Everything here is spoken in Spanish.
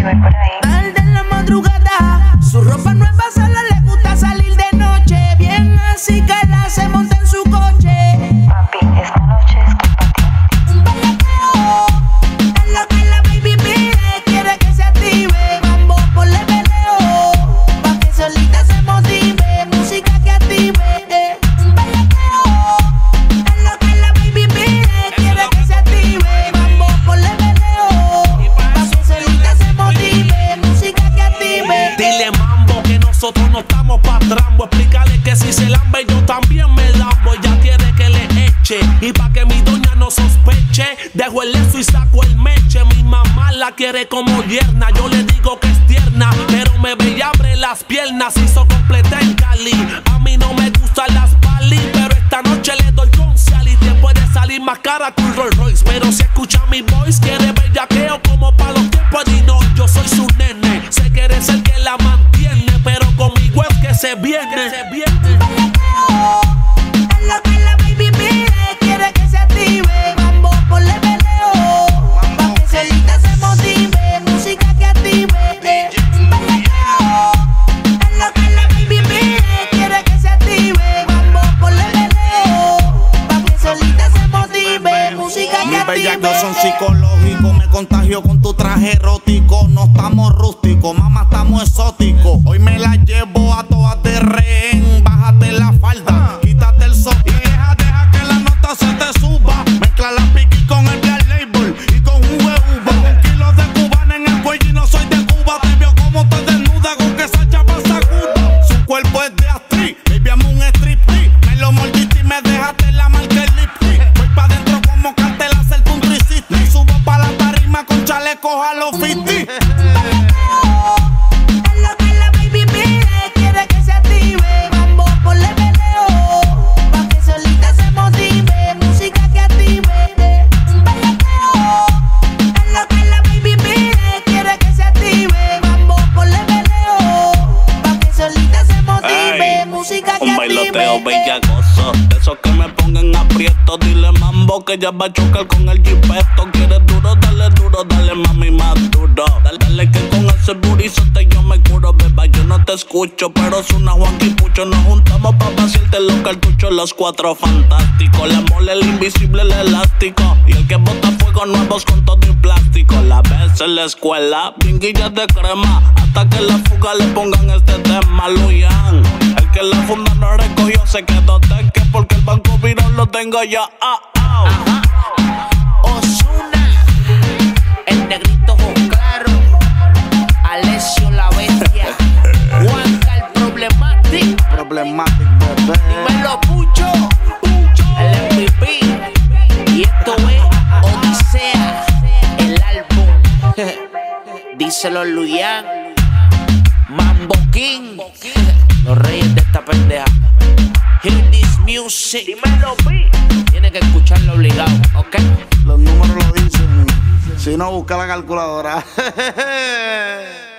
vive por ahí. Tarde en la madrugada, su ropa nueva solo estamos pa' trambo. Explícale que si se lambe yo también me lambo. Ella quiere que le eche. Y pa' que mi doña no sospeche, dejo el leso y saco el meche. Mi mamá la quiere como yerna. Yo le digo que es tierna, pero me ve y abre las piernas. Hizo completa en Cali. A mí no me gustan las pali, pero esta noche le doy con y Te puede salir más cara que un Rolls Royce. Pero si escucha mi voice, quiere bellaqueo se viene. Se viene. Es lo que la baby pide, quiere que se active, por el peleo, pa' que solita se motive, música que active, eh. Es lo que la baby pide, quiere que se active, por el peleo, pa' que solita se motive, música que Mis bellacos son active. psicológicos, me contagio con tu traje erótico. No estamos rústicos, mamá, estamos exóticos. Hoy me la llevo aprieto. Dile mambo que ya va a chocar con el jipeto. Quieres duro, duro, dale mami más duro. Dale, dale que con ese burizote yo me curo, beba. Yo no te escucho, pero es una Juan Pucho. Nos juntamos pa' vaciarte los cartuchos, los cuatro fantásticos. La mole, el invisible, el elástico. Y el que bota fuego nuevos con todo y plástico. La ves en la escuela, pinguillas de crema. Hasta que la fuga le pongan este tema, Luyan. El que la funda no recogió se quedó teque porque el banco viró lo tengo ya. Ah, ah. Osuna, Dímelo Pucho, el MVP, y esto es Odisea, el álbum, díselo Luyan, Mambo King, los reyes de esta pendeja. Hear this music. Dímelo, Tiene que escucharlo obligado, ¿ok? Los números lo dicen. Si no, busca la calculadora.